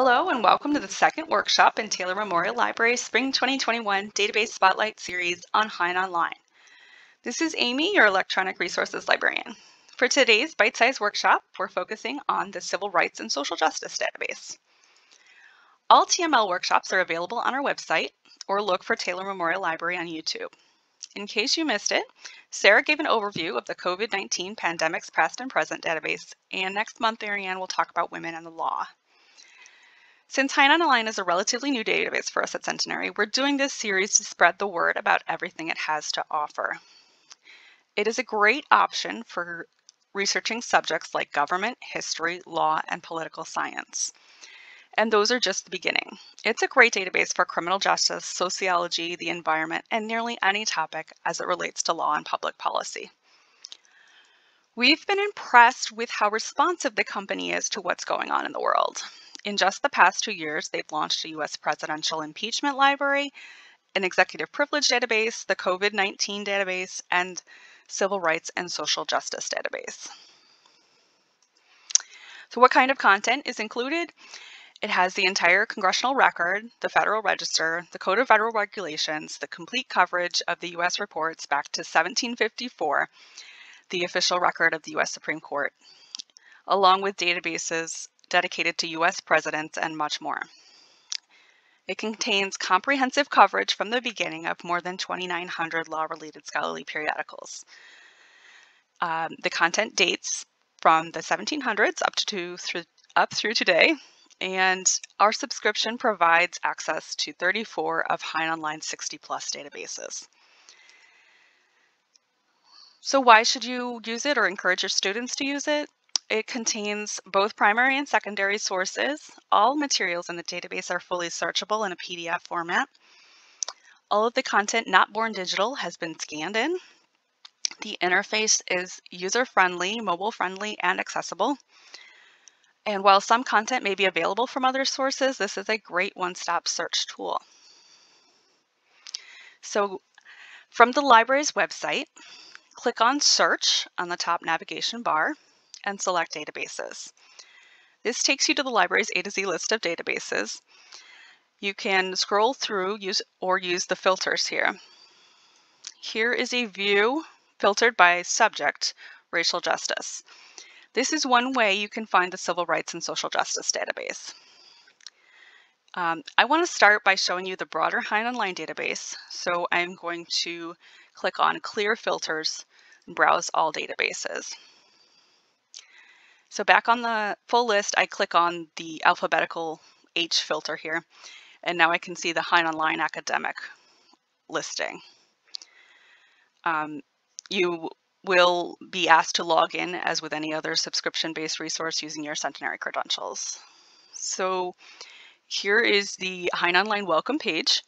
Hello and welcome to the second workshop in Taylor Memorial Library Spring 2021 Database Spotlight Series on Hein Online. This is Amy, your Electronic Resources Librarian. For today's bite-sized workshop, we're focusing on the Civil Rights and Social Justice Database. All TML workshops are available on our website or look for Taylor Memorial Library on YouTube. In case you missed it, Sarah gave an overview of the COVID-19 Pandemics Past and Present database, and next month Marianne will talk about women and the law. Since Hein Online is a relatively new database for us at Centenary, we're doing this series to spread the word about everything it has to offer. It is a great option for researching subjects like government, history, law, and political science. And those are just the beginning. It's a great database for criminal justice, sociology, the environment, and nearly any topic as it relates to law and public policy. We've been impressed with how responsive the company is to what's going on in the world. In just the past two years, they've launched a U.S. presidential impeachment library, an executive privilege database, the COVID 19 database, and civil rights and social justice database. So, what kind of content is included? It has the entire congressional record, the Federal Register, the Code of Federal Regulations, the complete coverage of the U.S. reports back to 1754, the official record of the U.S. Supreme Court, along with databases dedicated to U.S. presidents, and much more. It contains comprehensive coverage from the beginning of more than 2,900 law-related scholarly periodicals. Um, the content dates from the 1700s up to through, up through today, and our subscription provides access to 34 of Hein Online 60 plus databases. So why should you use it or encourage your students to use it? It contains both primary and secondary sources. All materials in the database are fully searchable in a PDF format. All of the content not born digital has been scanned in. The interface is user-friendly, mobile-friendly, and accessible. And while some content may be available from other sources, this is a great one-stop search tool. So from the library's website, click on Search on the top navigation bar and select databases. This takes you to the library's A to Z list of databases. You can scroll through use or use the filters here. Here is a view filtered by subject, racial justice. This is one way you can find the Civil Rights and Social Justice database. Um, I want to start by showing you the broader Hein Online database, so I'm going to click on Clear Filters and browse all databases. So back on the full list, I click on the alphabetical H filter here, and now I can see the Hein Online academic listing. Um, you will be asked to log in as with any other subscription-based resource using your Centenary credentials. So here is the Hein Online welcome page.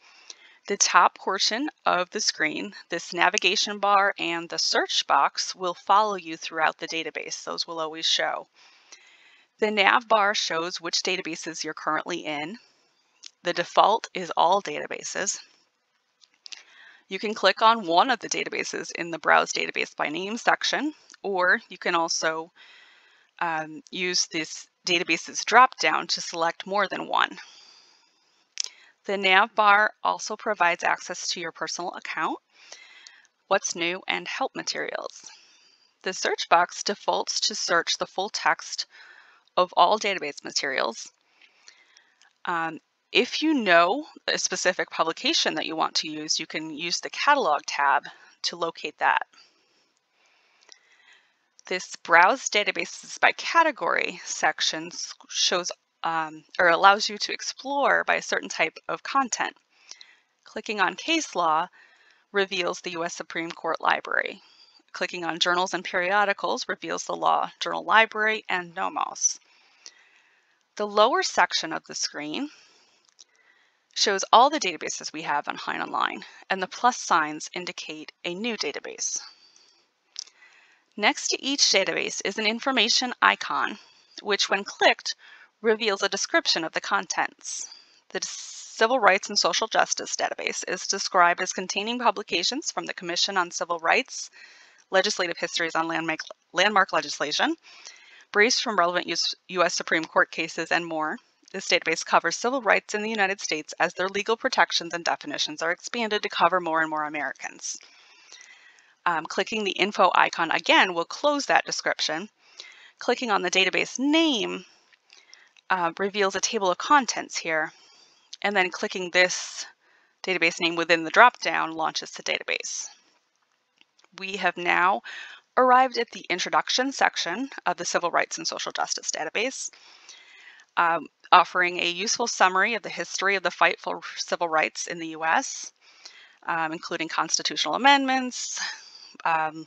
The top portion of the screen, this navigation bar and the search box will follow you throughout the database. Those will always show. The nav bar shows which databases you're currently in. The default is all databases. You can click on one of the databases in the Browse Database by Name section, or you can also um, use this databases drop-down to select more than one. The nav bar also provides access to your personal account, what's new, and help materials. The search box defaults to search the full text of all database materials. Um, if you know a specific publication that you want to use, you can use the Catalog tab to locate that. This Browse Databases by Category section shows um, or allows you to explore by a certain type of content. Clicking on case law reveals the U.S. Supreme Court Library. Clicking on journals and periodicals reveals the law journal library and NOMOS. The lower section of the screen shows all the databases we have on Hein Online, and the plus signs indicate a new database. Next to each database is an information icon, which when clicked reveals a description of the contents. The Civil Rights and Social Justice database is described as containing publications from the Commission on Civil Rights, legislative histories on landmark, landmark legislation, briefs from relevant US Supreme Court cases, and more. This database covers civil rights in the United States as their legal protections and definitions are expanded to cover more and more Americans. Um, clicking the info icon again will close that description. Clicking on the database name uh, reveals a table of contents here. And then clicking this database name within the dropdown launches the database. We have now arrived at the introduction section of the Civil Rights and Social Justice Database, um, offering a useful summary of the history of the fight for civil rights in the US, um, including constitutional amendments, um,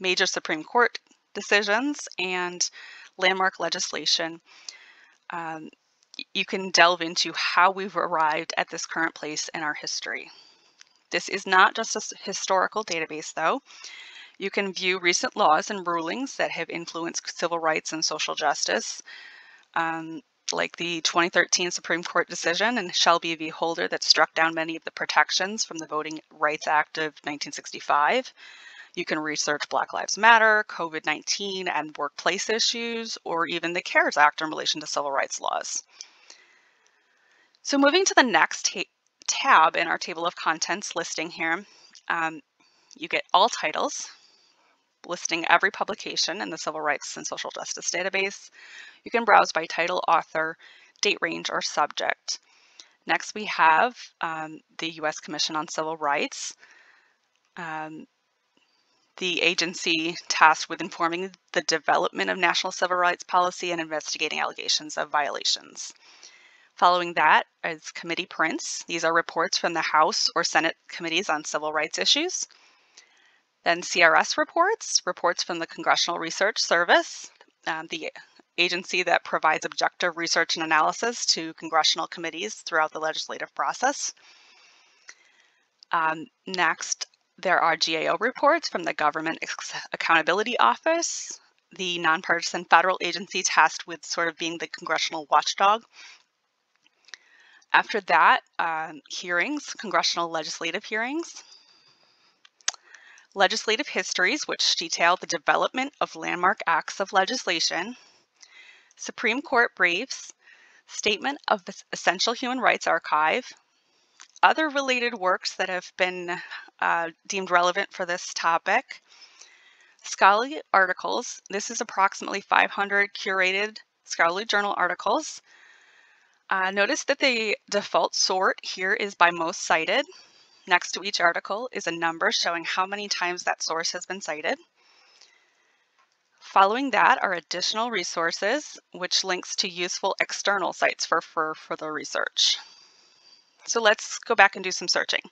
major Supreme Court decisions, and landmark legislation. Um, you can delve into how we've arrived at this current place in our history. This is not just a historical database, though. You can view recent laws and rulings that have influenced civil rights and social justice, um, like the 2013 Supreme Court decision in Shelby v. Holder that struck down many of the protections from the Voting Rights Act of 1965. You can research Black Lives Matter, COVID 19, and workplace issues, or even the CARES Act in relation to civil rights laws. So, moving to the next tab in our table of contents listing here, um, you get all titles, listing every publication in the Civil Rights and Social Justice database. You can browse by title, author, date range, or subject. Next, we have um, the U.S. Commission on Civil Rights, um, the agency tasked with informing the development of national civil rights policy and investigating allegations of violations. Following that is committee prints. These are reports from the House or Senate committees on civil rights issues. Then CRS reports, reports from the Congressional Research Service, um, the agency that provides objective research and analysis to congressional committees throughout the legislative process. Um, next, there are GAO reports from the Government Accountability Office, the nonpartisan federal agency tasked with sort of being the congressional watchdog. After that, um, hearings, congressional legislative hearings. Legislative histories, which detail the development of landmark acts of legislation, Supreme Court briefs, statement of the Essential Human Rights Archive, other related works that have been uh, deemed relevant for this topic, scholarly articles. This is approximately 500 curated scholarly journal articles. Uh, notice that the default sort here is by most cited. Next to each article is a number showing how many times that source has been cited. Following that are additional resources, which links to useful external sites for, for further research. So let's go back and do some searching.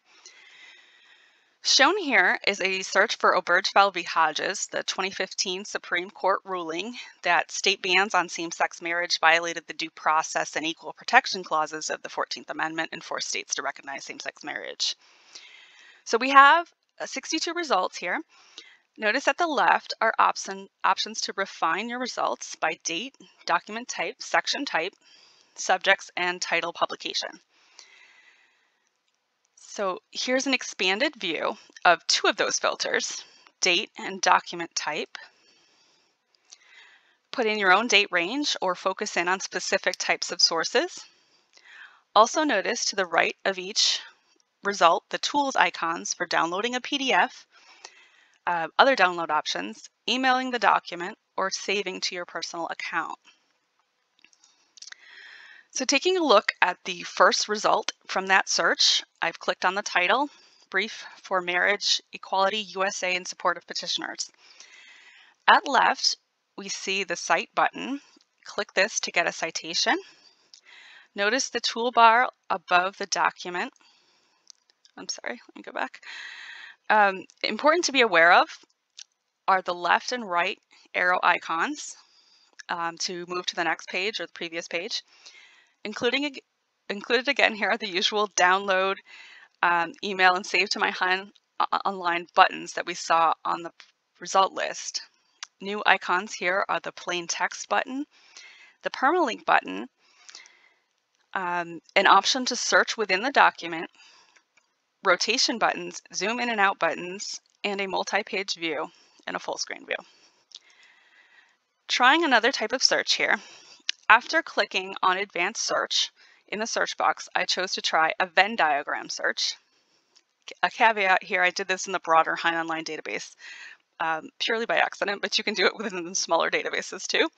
Shown here is a search for Obergefell v. Hodges, the 2015 Supreme Court ruling that state bans on same-sex marriage violated the due process and equal protection clauses of the 14th Amendment and forced states to recognize same-sex marriage. So we have uh, 62 results here. Notice at the left are option, options to refine your results by date, document type, section type, subjects, and title publication. So here's an expanded view of two of those filters, date and document type. Put in your own date range or focus in on specific types of sources. Also notice to the right of each result the tools icons for downloading a PDF, uh, other download options, emailing the document, or saving to your personal account. So taking a look at the first result from that search, I've clicked on the title, Brief for Marriage Equality USA in Support of Petitioners. At left, we see the Cite button. Click this to get a citation. Notice the toolbar above the document I'm sorry, let me go back. Um, important to be aware of are the left and right arrow icons um, to move to the next page or the previous page. Including included again here are the usual download, um, email, and save to my Hein Online buttons that we saw on the result list. New icons here are the plain text button, the permalink button, um, an option to search within the document, rotation buttons, zoom in and out buttons, and a multi-page view and a full screen view. Trying another type of search here, After clicking on Advanced Search in the search box, I chose to try a Venn diagram search. A caveat here, I did this in the broader Hein Online database um, purely by accident, but you can do it within the smaller databases too.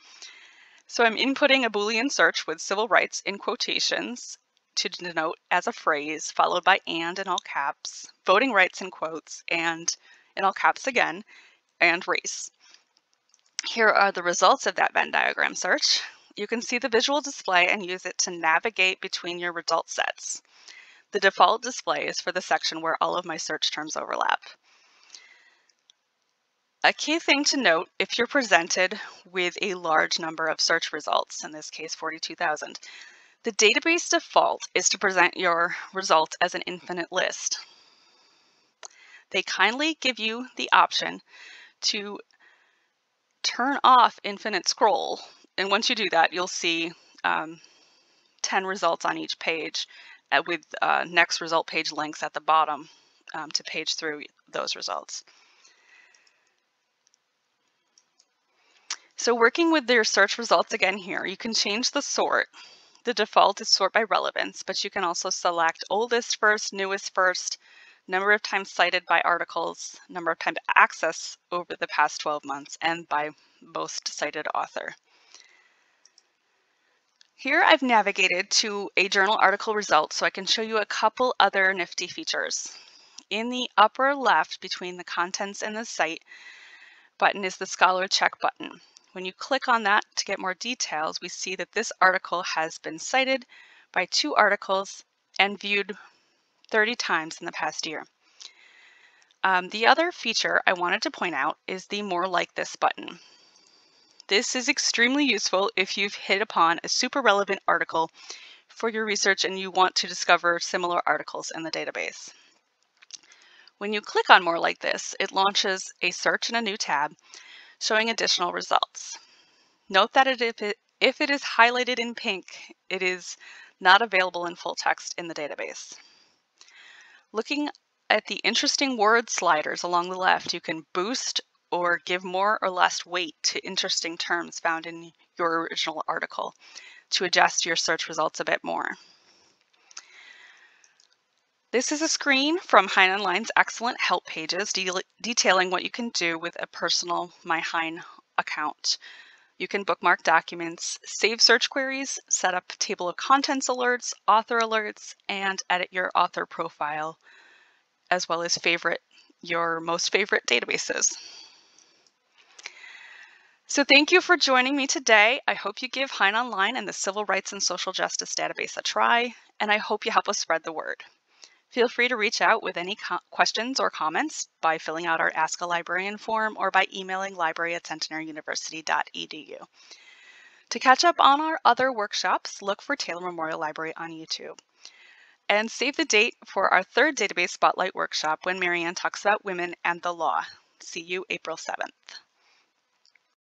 So I'm inputting a Boolean search with civil rights in quotations to denote as a phrase, followed by and in all caps, voting rights in quotes, and in all caps again, and race. Here are the results of that Venn diagram search. You can see the visual display and use it to navigate between your result sets. The default display is for the section where all of my search terms overlap. A key thing to note if you're presented with a large number of search results, in this case 42,000, the database default is to present your results as an infinite list. They kindly give you the option to turn off infinite scroll. And once you do that, you'll see um, 10 results on each page uh, with uh, next result page links at the bottom um, to page through those results. So working with your search results again here, you can change the sort. The default is sort by relevance, but you can also select oldest first, newest first, number of times cited by articles, number of times accessed over the past 12 months, and by most cited author. Here I've navigated to a journal article result so I can show you a couple other nifty features. In the upper left between the contents and the cite button is the scholar check button. When you click on that to get more details, we see that this article has been cited by two articles and viewed 30 times in the past year. Um, the other feature I wanted to point out is the More Like This button. This is extremely useful if you've hit upon a super relevant article for your research and you want to discover similar articles in the database. When you click on More Like This, it launches a search in a new tab showing additional results. Note that if, it, if it is highlighted in pink, it is not available in full text in the database. Looking at the interesting word sliders along the left, you can boost or give more or less weight to interesting terms found in your original article to adjust your search results a bit more. This is a screen from Hein Online's excellent help pages de detailing what you can do with a personal MyHein account. You can bookmark documents, save search queries, set up table of contents alerts, author alerts, and edit your author profile, as well as favorite your most favorite databases. So thank you for joining me today. I hope you give Hein Online and the Civil Rights and Social Justice Database a try, and I hope you help us spread the word. Feel free to reach out with any questions or comments by filling out our Ask a Librarian form or by emailing library at centenaryuniversity.edu. To catch up on our other workshops, look for Taylor Memorial Library on YouTube. And save the date for our third Database Spotlight workshop when Marianne talks about women and the law. See you April 7th.